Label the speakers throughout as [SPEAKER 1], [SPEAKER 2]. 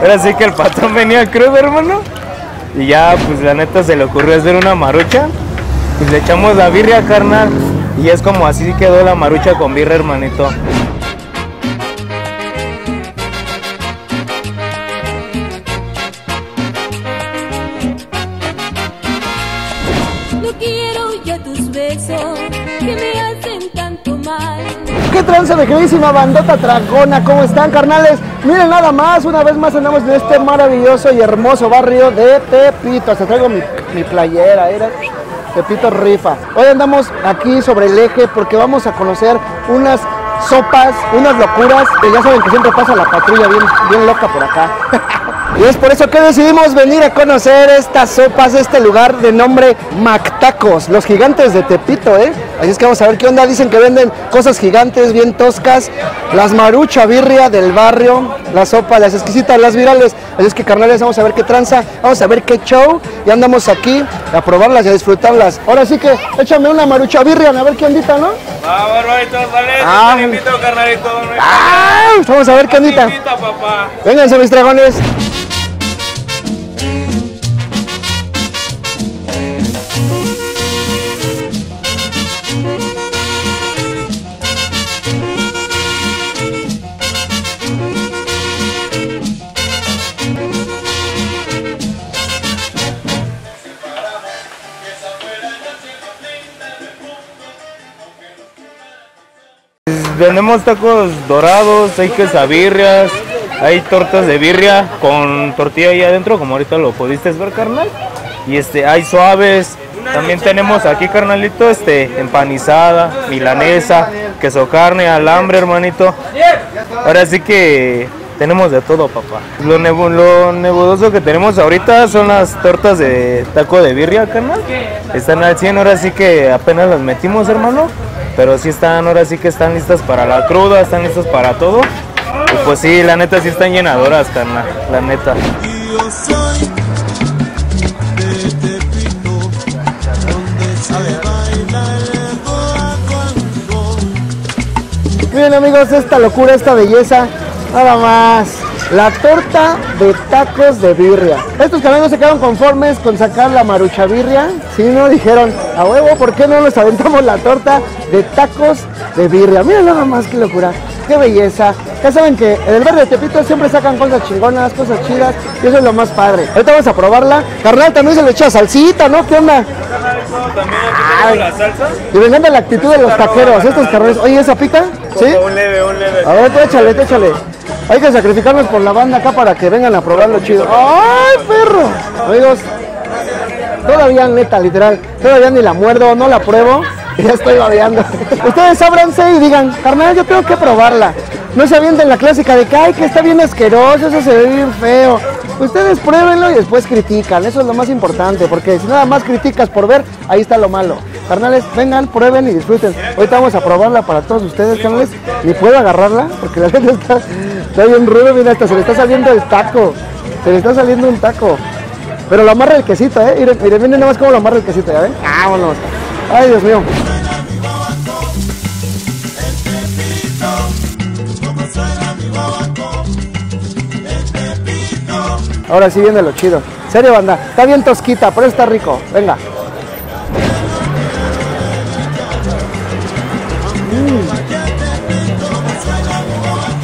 [SPEAKER 1] Ahora sí que el patrón venía crudo, hermano. Y ya, pues la neta se le ocurrió hacer una marucha. Pues le echamos la birria, carnal. Y es como así quedó la marucha con birria, hermanito.
[SPEAKER 2] No quiero ya tus besos que me hacen.
[SPEAKER 3] ¿Qué tranza de queridísima bandota dragona? ¿Cómo están, carnales? Miren nada más, una vez más andamos en este maravilloso y hermoso barrio de Tepito. Hasta traigo mi, mi playera, era Tepito rifa. Hoy andamos aquí sobre el eje porque vamos a conocer unas sopas, unas locuras. Que ya saben que siempre pasa la patrulla bien, bien loca por acá. Y es por eso que decidimos venir a conocer estas sopas, este lugar de nombre Mactacos, los gigantes de Tepito, ¿eh? Así es que vamos a ver qué onda. Dicen que venden cosas gigantes, bien toscas, las marucha birria del barrio, la sopa, las exquisitas, las virales. Así es que carnales, vamos a ver qué tranza, vamos a ver qué show. Y andamos aquí a probarlas y a disfrutarlas. Ahora sí que échame una marucha birria, a ver qué ondita, ¿no?
[SPEAKER 1] Va, barbaritos, vale.
[SPEAKER 3] Ah.
[SPEAKER 1] Te invito, carnalito.
[SPEAKER 3] ¡Ah! Vamos a ver qué ondita.
[SPEAKER 1] papá.
[SPEAKER 3] Vénganse mis dragones.
[SPEAKER 1] Vendemos tacos dorados, hay quesabirrias, hay tortas de birria con tortilla ahí adentro, como ahorita lo pudiste ver, carnal. Y este, hay suaves. También tenemos aquí, carnalito, este, empanizada, milanesa, queso carne, alambre, hermanito. Ahora sí que tenemos de todo, papá. Lo, lo nebuloso que tenemos ahorita son las tortas de taco de birria, carnal. Están al 100, ahora sí que apenas las metimos, hermano. Pero sí están, ahora sí que están listas para la cruda, están listas para todo. Pues sí, la neta sí están llenadoras, carnal, la neta.
[SPEAKER 3] Miren amigos, esta locura, esta belleza, nada más. La torta de tacos de birria. Estos canales no se quedaron conformes con sacar la marucha birria. Si no dijeron, a huevo, ¿por qué no nos aventamos la torta de tacos de birria? Miren nada más qué locura, qué belleza. Ya saben que en el barrio de Tepito siempre sacan cosas chingonas, cosas chidas, y eso es lo más padre. Ahorita vamos a probarla. Carnal, también se le echa salsita, ¿no? ¿Qué onda?
[SPEAKER 1] También aquí la salsa.
[SPEAKER 3] Y me encanta la actitud de los taqueros, estos carnales. Oye, ¿esa pica? ¿Sí?
[SPEAKER 1] Un leve, un leve.
[SPEAKER 3] A ver, tú échale, tú échale. Hay que sacrificarnos por la banda acá para que vengan a probarlo chido. ¡Ay, perro! Amigos, todavía neta, literal, todavía ni la muerdo, no la pruebo ya estoy babeando. Ustedes ábranse y digan, carnal, yo tengo que probarla. No se avienten la clásica de que, ay, que está bien asqueroso, eso se ve bien feo. Ustedes pruébenlo y después critican, eso es lo más importante, porque si nada más criticas por ver, ahí está lo malo. Carnales, vengan, prueben y disfruten. Ahorita vamos a probarla para todos ustedes, carnales. Ni puedo agarrarla, porque la gente está, está bien rudo, mira, hasta se le está saliendo el taco. Se le está saliendo un taco. Pero lo amarra el quesito, ¿eh? Miren, miren, miren nada más cómo lo amarra el quesito, ¿ya ven? Vámonos. Ay, Dios mío. Ahora sí viene lo chido. Serio, banda. Está bien tosquita, pero está rico. Venga. Mm.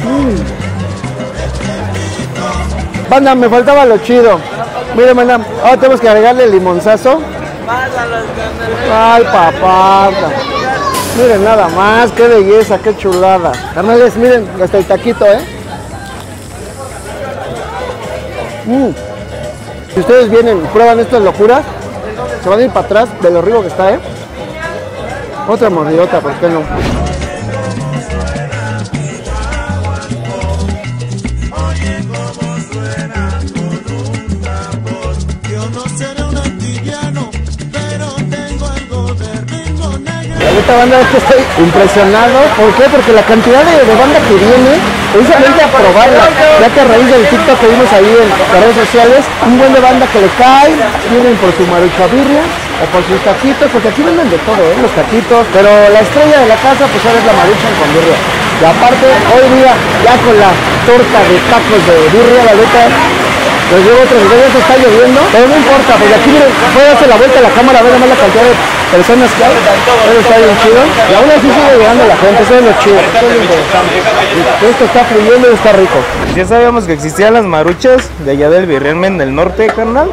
[SPEAKER 3] Mm. Banda, me faltaba lo chido. Miren, banda, ahora tenemos que agregarle el limonzazo. Ay, papá. Miren nada más, qué belleza, qué chulada. Carnales, miren, hasta el taquito, ¿eh? Mm. Si ustedes vienen y prueban estas locuras, se van a ir para atrás de lo rico que está, ¿eh? Otra mordidota, ¿por qué no? La neta banda es que estoy impresionado. ¿Por qué? Porque la cantidad de, de banda que viene, precisamente a probarla, ya que a raíz del TikTok que vimos ahí en las redes sociales, un buen de banda que le cae, vienen por su marucha birria o por sus taquitos, porque aquí venden de todo, ¿eh? los taquitos, pero la estrella de la casa pues ahora es la marucha con birria. Y aparte, hoy día, ya con la torta de tacos de birria, la neta, nos llevo otro video, ya se está lloviendo, pero no importa, porque aquí miren, puede darse la vuelta a la cámara, a ver más la cantidad de personas que hay, eso está bien chido, y aún así sigue llegando la gente, eso es lo chido, Esto está fluyendo y está rico.
[SPEAKER 1] Ya sabíamos que existían las maruchas de allá del Virremen del norte, carnal.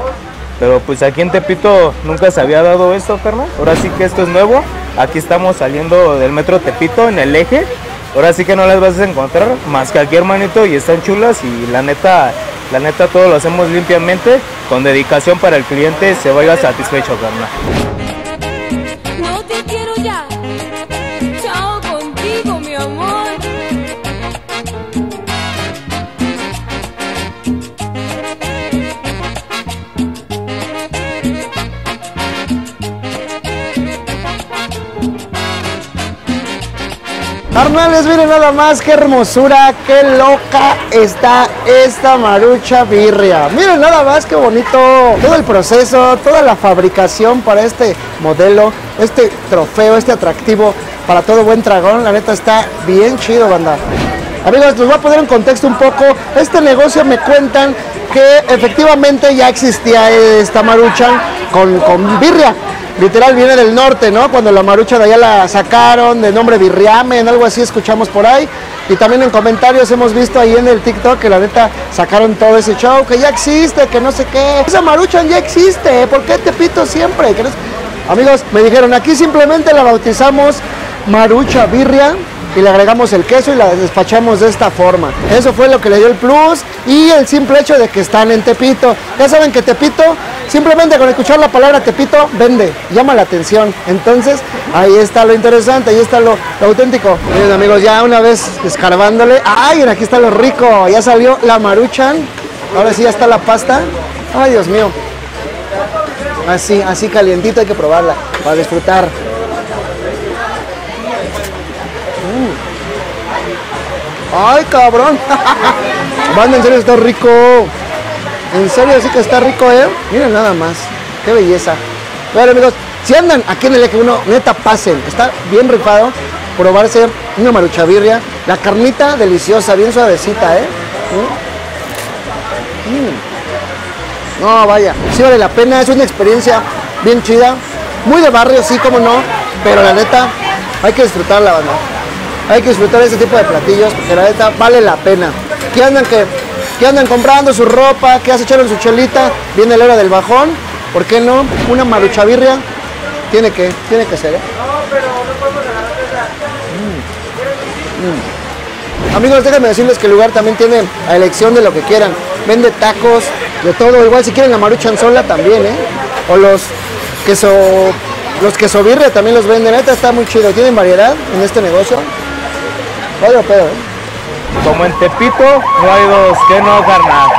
[SPEAKER 1] Pero pues aquí en Tepito nunca se había dado esto, carnal. Ahora sí que esto es nuevo. Aquí estamos saliendo del metro Tepito en el eje. Ahora sí que no las vas a encontrar más que aquí, hermanito, y están chulas y la neta, la neta todo lo hacemos limpiamente, con dedicación para el cliente se vaya satisfecho, carnal.
[SPEAKER 3] Carnales, miren nada más qué hermosura, qué loca está esta marucha birria. Miren nada más qué bonito todo el proceso, toda la fabricación para este modelo, este trofeo, este atractivo para todo buen dragón. La neta está bien chido, banda. Amigos, les voy a poner en contexto un poco. Este negocio me cuentan que efectivamente ya existía esta maruchan con, con birria. Literal viene del norte, ¿no? Cuando la marucha de allá la sacaron de nombre birriamen, algo así escuchamos por ahí. Y también en comentarios hemos visto ahí en el TikTok que la neta sacaron todo ese show, que ya existe, que no sé qué. Esa maruchan ya existe, ¿por qué te pito siempre? No Amigos, me dijeron, aquí simplemente la bautizamos marucha birria y le agregamos el queso y la despachamos de esta forma. Eso fue lo que le dio el plus y el simple hecho de que están en Tepito. Ya saben que Tepito, simplemente con escuchar la palabra Tepito, vende, llama la atención. Entonces, ahí está lo interesante, ahí está lo, lo auténtico. Amigos, ya una vez escarbándole, ¡ay! Aquí está lo rico, ya salió la maruchan. Ahora sí ya está la pasta. ¡Ay, Dios mío! Así, así calientito hay que probarla para disfrutar. ¡Ay, cabrón! Banda, en serio está rico. En serio sí que está rico, ¿eh? Miren nada más. Qué belleza. Bueno, amigos, si andan aquí en el eje 1, neta pasen. Está bien rifado. Probarse una maruchabirria. La carnita deliciosa, bien suavecita, ¿eh? Mm. Mm. No, vaya, sí vale la pena, es una experiencia bien chida, muy de barrio, sí, como no, pero la neta, hay que disfrutar la banda. Hay que disfrutar este tipo de platillos, porque la neta vale la pena. ¿Qué andan que, que andan comprando su ropa? ¿Qué se echaron su chelita? Viene la hora del bajón, ¿por qué no? Una maruchavirria, tiene que, tiene que ser, ¿eh? Amigos, déjenme decirles que el lugar también tiene a elección de lo que quieran. Vende tacos, de todo. Igual si quieren la maruchan sola también, ¿eh? O los queso, los queso birria también los venden. Neta está muy chido. Tienen variedad en este negocio. Otro pedo, ¿eh?
[SPEAKER 1] Como en Tepito, no hay dos que no, carnal.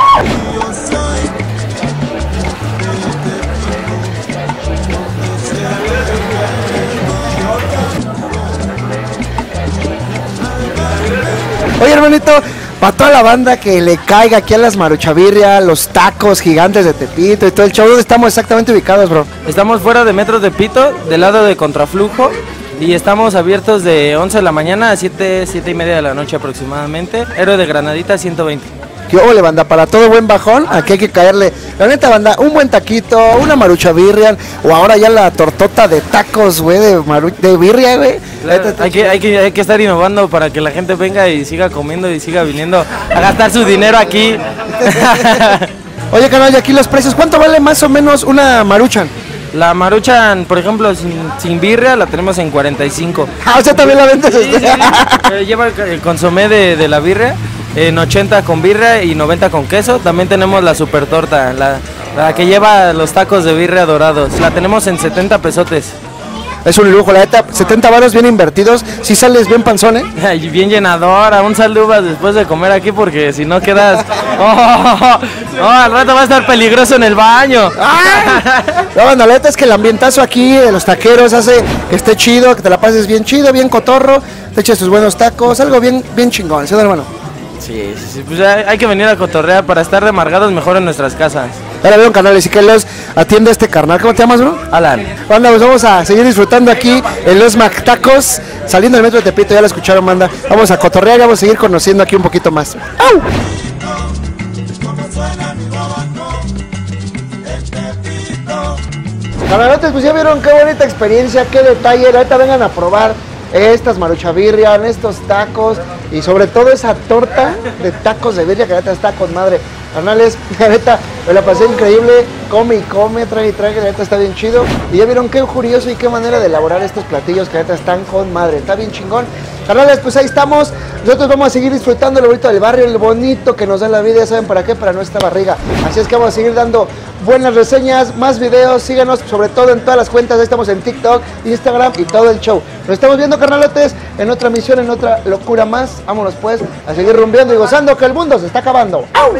[SPEAKER 3] Oye, hermanito, para toda la banda que le caiga aquí a las maruchavirria, los tacos gigantes de Tepito y todo el show, ¿dónde estamos exactamente ubicados, bro?
[SPEAKER 4] Estamos fuera de Metro de Pito, del lado de Contraflujo, y estamos abiertos de 11 de la mañana a 7, 7 y media de la noche aproximadamente. Héroe de Granadita 120.
[SPEAKER 3] ¿Qué ole, banda? Para todo buen bajón, aquí hay que caerle. La neta, banda, un buen taquito, una marucha birria, o ahora ya la tortota de tacos, güey, de, maru- de birria, güey.
[SPEAKER 4] Hay que, hay, que, hay que estar innovando para que la gente venga y siga comiendo y siga viniendo a gastar su dinero aquí.
[SPEAKER 3] Oye, canal, y aquí los precios, ¿cuánto vale más o menos una maruchan?
[SPEAKER 4] La maruchan, por ejemplo, sin, sin birria, la tenemos en 45.
[SPEAKER 3] Ah, o sea, también la vendes.
[SPEAKER 4] Sí, sí, sí. Eh, Lleva el, el consomé de, de la birria en 80 con birria y 90 con queso. También tenemos la super torta, la, la que lleva los tacos de birria dorados. La tenemos en 70 pesotes.
[SPEAKER 3] Es un lujo, la neta, 70 varos bien invertidos, si sales bien panzón, ¿eh?
[SPEAKER 4] Y bien llenadora, un sal de uvas después de comer aquí porque si no quedas... ¡Oh! Al rato va a estar peligroso en el baño.
[SPEAKER 3] La banda, la neta es que el ambientazo aquí de los taqueros hace que esté chido, que te la pases bien chido, bien cotorro, te eches tus buenos tacos, algo bien, bien chingón, ¿sí, hermano?
[SPEAKER 4] Sí, sí, sí, pues hay que venir a cotorrear para estar remargados mejor en nuestras casas.
[SPEAKER 3] Ahora veo canales y que los atiende este carnal. ¿Cómo te llamas, bro?
[SPEAKER 4] Alan.
[SPEAKER 3] Banda, pues vamos a seguir disfrutando aquí en los Mactacos, saliendo del metro de Tepito, ya lo escucharon, banda. Vamos a cotorrear y vamos a seguir conociendo aquí un poquito más. ¡Au! Camaradas, pues ya vieron qué bonita experiencia, qué detalle. Ahorita vengan a probar estas maruchabirria, estos tacos y sobre todo esa torta de tacos de birria que ahorita está con madre. Carnales, la neta, me la pasé increíble. Come y come, trae y trae, la neta está bien chido. Y ya vieron qué curioso y qué manera de elaborar estos platillos que ahorita están con madre. Está bien chingón. Carnales, pues ahí estamos. Nosotros vamos a seguir disfrutando lo bonito del barrio, el bonito que nos da la vida. Ya saben para qué, para nuestra barriga. Así es que vamos a seguir dando buenas reseñas, más videos. Síganos sobre todo en todas las cuentas. Ahí estamos en TikTok, Instagram y todo el show. Nos estamos viendo, carnalotes, en otra misión, en otra locura más. Vámonos pues a seguir rumbeando y gozando que el mundo se está acabando. ¡Au!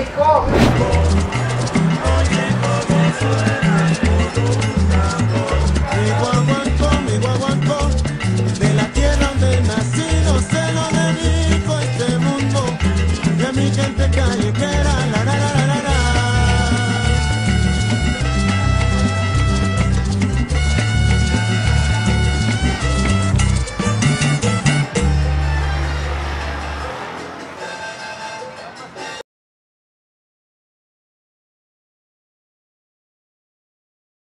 [SPEAKER 3] calle que